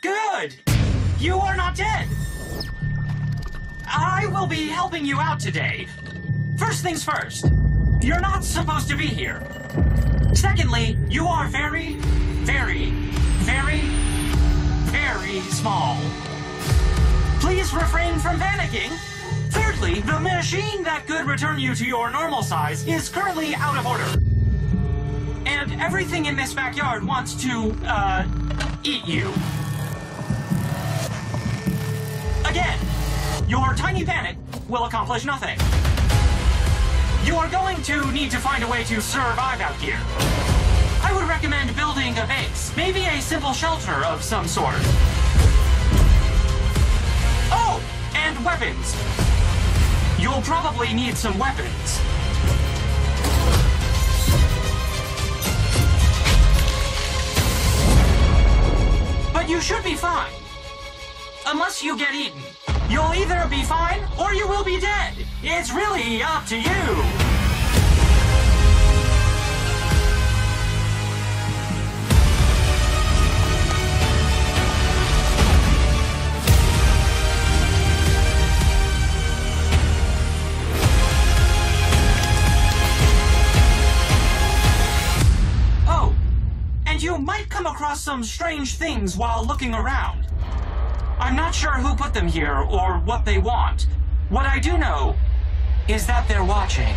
good! You are not dead! I will be helping you out today. First things first, you're not supposed to be here. Secondly, you are very, very, very, very small. Please refrain from panicking. Thirdly, the machine that could return you to your normal size is currently out of order. And everything in this backyard wants to, uh, eat you. Again, your tiny panic will accomplish nothing. You are going to need to find a way to survive out here. I would recommend building a base, maybe a simple shelter of some sort. Oh, and weapons. You'll probably need some weapons. But you should be fine. Unless you get eaten. You'll either be fine or you will be dead. It's really up to you. Oh, and you might come across some strange things while looking around. I'm not sure who put them here or what they want. What I do know is that they're watching.